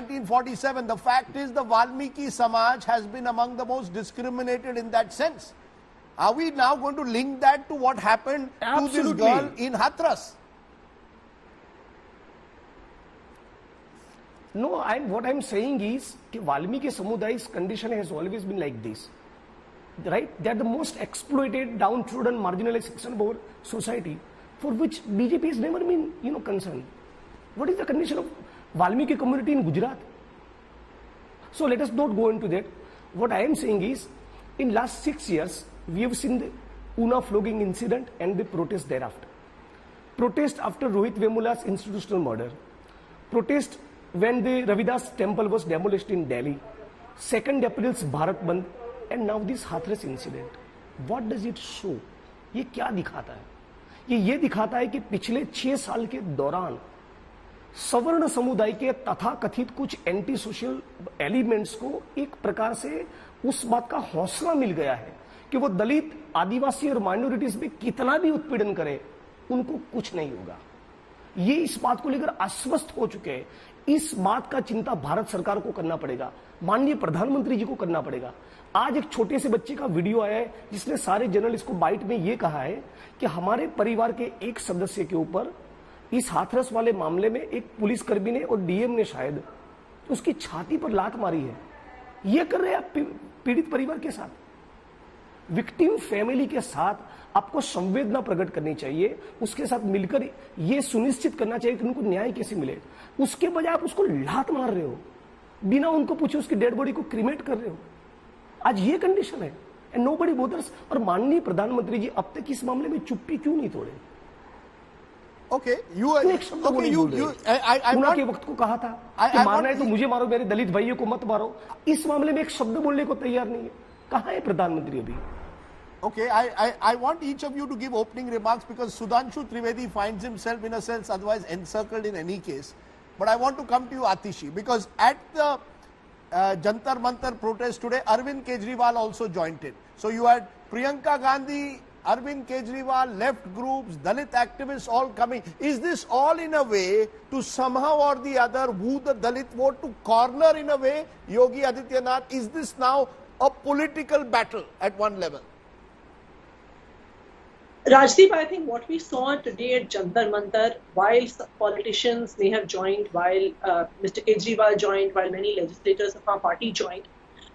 1947. The fact is, the Valmiki Samaj has been among the most discriminated in that sense. Are we now going to link that to what happened Absolutely. to this girl in Hathras? No, I'm, what I'm saying is that Valmiki Samudai's condition has always been like this. Right? They are the most exploited, downtrodden, marginalized section of our society for which BJP has never been, you know, concerned. What is the condition of Valmiki community in Gujarat? So let us not go into that. What I am saying is, in last six years, we have seen the Una flogging incident and the protest thereafter. Protest after Rohit Vemula's institutional murder. Protest when the Ravidas temple was demolished in Delhi. Second April's Bharat Bandh and now this Hathras incident. What does it show? ये क्या दिखाता है ये ये दिखाता है कि पिछले छह साल के दौरान सवर्ण समुदाय के तथा कथित कुछ एंटी सोशल एलिमेंट्स को एक प्रकार से उस बात का हौसला मिल गया है कि वो दलित, आदिवासी और माइनॉरिटीज में कितना भी उत्पीड़न करे, उनको कुछ नहीं होगा। ये इस बात को लेकर आश्वस्त हो चुके हैं। इस बात का चिंता भारत सरकार को करना पड़ेगा। माननीय प्रधानमंत्री जी को करना पड़ेगा। आज एक छोटे से बच्चे का वीडियो आया है, जिसने सारे जर्नलिस्ट को बाइट में यह कहा है कि हमारे परिवार के एक सदस्य के ऊपर इस हाथरस वाले मामले में एक पुलिसकर्मी ने और डीएम ने शायद उसकी छाती पर लात मारी है। ये कर रहे हैं आप पीड़ित परिवार के साथ। विक्टिम फैमिली के साथ आपको संवेदना प्रकट करनी चाहिए। उसके साथ मिलकर यह सुनिश्चित करना चाहिए कि उनको न्याय कैसे मिले। उसके बजाय आप उसको लात मार रहे हो। बिना उनको पूछे उसकी डेड बॉडी को क्रिमेट कर रहे हो। आज ये कंडीशन है। एंड नो बड़ी बोदर्स और माननीय प्रधानमंत्री जी, अब तक इस मामले में चुप्पी क्यों नहीं तोड़े? Okay you okay you you I I not के वक्त को कहा था I, कि I, मारना तो मुझे मारो मेरे दलित भाइयों को मत मारो। इस मामले में एक शब्द बोलने को तैयार नहीं है। कहाँ है प्रधानमंत्री अभी? Okay I I I want each of you to give opening remarks because Sudhanshu Trivedi finds himself in a sense otherwise encircled in any case but I want to come to you Atishi because at the Jantar Mantar protest today Arvind Kejriwal also joined so you had Priyanka Gandhi Arvind Kejriwal, left groups, Dalit activists all coming. Is this all in a way to somehow or the other woo the Dalit vote to corner in a way Yogi Adityanath? Is this now a political battle at one level? Rajdeep, I think what we saw today at Jantar Mantar, while politicians may have joined, while uh, Mr. Kejriwal joined, while many legislators of our party joined,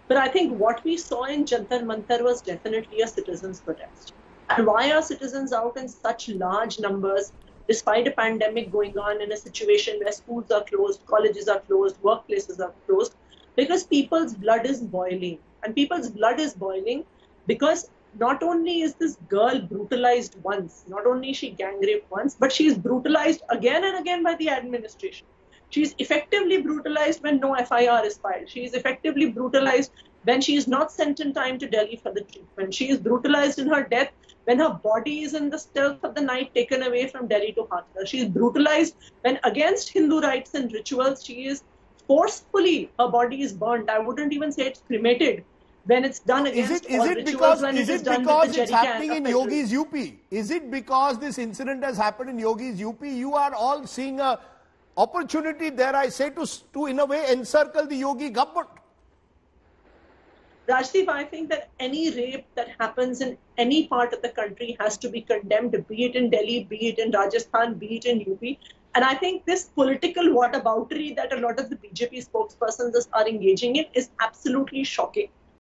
but I think what we saw in Jantar Mantar was definitely a citizens' protest. And why are citizens out in such large numbers, despite a pandemic going on in a situation where schools are closed, colleges are closed, workplaces are closed? Because people's blood is boiling. And people's blood is boiling because not only is this girl brutalized once, not only she gang raped once, but she is brutalized again and again by the administration. She is effectively brutalized when no FIR is filed. She is effectively brutalized when she is not sent in time to Delhi for the treatment. She is brutalized in her death when her body is in the stealth of the night taken away from Delhi to Hathras. She is brutalized when against Hindu rites and rituals, she is forcefully, her body is burnt. I wouldn't even say it's cremated when it's done Is against it, is it rituals because, when is it it is because it's happening in. Yogi's UP? Is it because this incident has happened in Yogi's UP? You are all seeing a opportunity there, I say, to, to in a way encircle the Yogi government. Rajdeep, I think that any rape that happens in any part of the country has to be condemned, be it in Delhi, be it in Rajasthan, be it in UP. And I think this political whataboutery that a lot of the BJP spokespersons are engaging in is absolutely shocking.